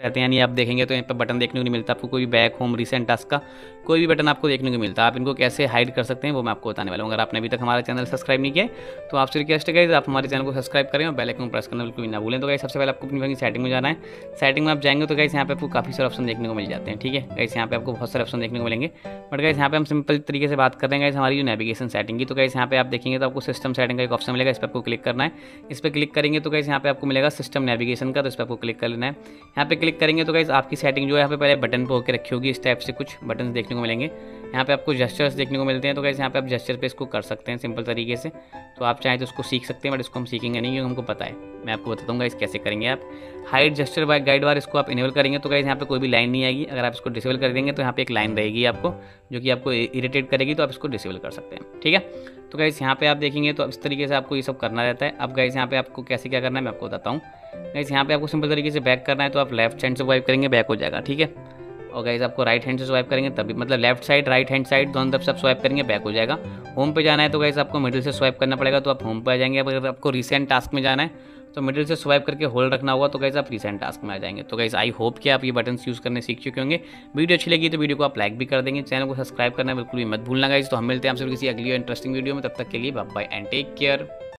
रहते हैं, यानी आप देखेंगे तो यहाँ पर बटन देखने को नहीं मिलता। आपको कोई भी बैक होम रिसेंट टास्क का कोई भी बटन आपको देखने को मिलता। आप इनको कैसे हाइड कर सकते हैं, वो मैं आपको बताने वाला हूँ। अगर आपने अभी तक हमारा चैनल सब्सक्राइब नहीं किया तो आपसे रिक्वेस्ट है आप हमारे चैनल को सब्सक्राइब करें और बेल प्रेस करना बिल्कुल भी ना भूलें। तो गाइस सबसे पहले आपको अपनी फ़ोन सेटिंग में जाना है। सेटिंग में आप जाएँगे तो गाइस यहाँ पे आपको काफ़ी सारे ऑप्शन देखने को मिल जाते हैं, ठीक है? गाइस यहाँ पे आपको बहुत सारे ऑप्शन देखने को मिलेंगे। बट गाइस यहाँ पे हम सिंपल तरीके से बात कर रहे हैं गाइस हमारी जो नेविगेशन सेटिंग की। तो गाइस यहाँ पे आप देखेंगे तो आपको सिस्टम सेटिंग का एक ऑप्शन मिलेगा, इस पर आपको क्लिक करना है। इस पर क्लिक करेंगे तो गाइस यहाँ पे आपको मिलेगा सिस्टम नेविगेशन का तो इस पर आपको क्लिक कर लेना है। यहाँ पे क्लिक करेंगे तो गाइस आपकी सेटिंग जो है यहाँ पे पहले बटन पर होकर रखी होगी, इस टाइप से कुछ बटन देखने को मिलेंगे। यहाँ पे आपको जेस्चर्स देखने को मिलते हैं तो कैसे यहाँ पे आप जेस्चर पे इसको कर सकते हैं सिंपल तरीके से। तो आप चाहें तो उसको सीख सकते हैं बट इसको हम सीखेंगे नहीं क्योंकि हमको पता है। मैं आपको बता दूँगा इस कैसे करेंगे आप। Hide gesture by guide bar इसको आप इनेबल करेंगे तो कैसे यहाँ पे कोई भी लाइन नहीं आएगी। अगर आप इसको डिसेबल कर देंगे तो यहाँ पे एक लाइन रहेगी आपको, जो कि आपको इरीटेट करेगी तो आप इसको डिसेबल कर सकते हैं। ठीक है? तो गैस यहाँ पे आप देखेंगे तो इस तरीके से आपको ये सब करना रहता है। अब गैस यहाँ पे आपको कैसे क्या करना है, मैं आपको बताता हूँ। गैस यहाँ पे आपको सिंपल तरीके से बैक करना है तो आप लेफ़्ट हैंड से वाइप करेंगे बैक हो जाएगा, ठीक है? और गाइज़ आपको राइट हैंड से स्वाइप करेंगे, तभी मतलब left side right hand side दोनों तरफ़ से आप स्वाइप करेंगे बैक हो जाएगा। होम पे जाना है तो गाइज़ आपको मिडिल से स्वाइप करना पड़ेगा तो आप होम पे आ जाएँगे। अगर आपको रिसेंट टास्क में जाना है तो मिडिल से स्वाइप करके होल्ड रखना होगा तो गाइज़ आप रिसेंट टास्क में आ जाएँगे। तो गाइज़ आई होप कि आप ये बटन यूज़ करने सीख चुके होंगे। वीडियो अच्छी लगी तो वीडियो को आप लाइक भी कर देंगे। चैनल को सब्सक्राइब करना बिल्कुल भी मत भूलना गाइज़ तो हम मिलते हैं आपसे किसी अगली इंटरेस्टिंग वीडियो में। तब तक के लिए बाय एंड टेक केयर